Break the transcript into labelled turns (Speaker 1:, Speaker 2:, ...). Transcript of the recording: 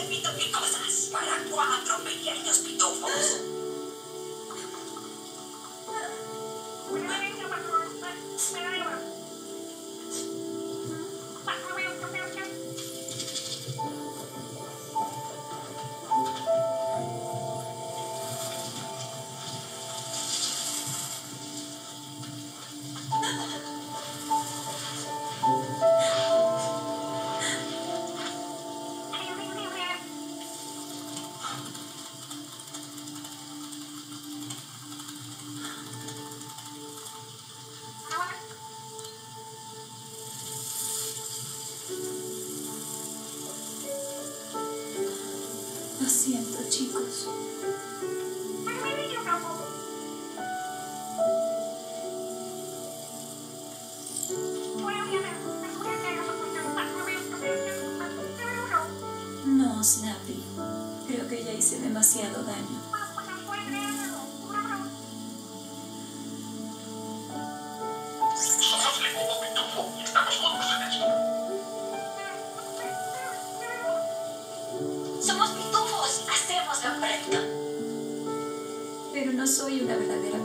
Speaker 1: repito qué cosas para cuatro pequeños pitufos.
Speaker 2: Siento, chicos. No, Snappy. Creo que ya hice demasiado daño.
Speaker 1: Somos
Speaker 2: Pero no soy una verdadera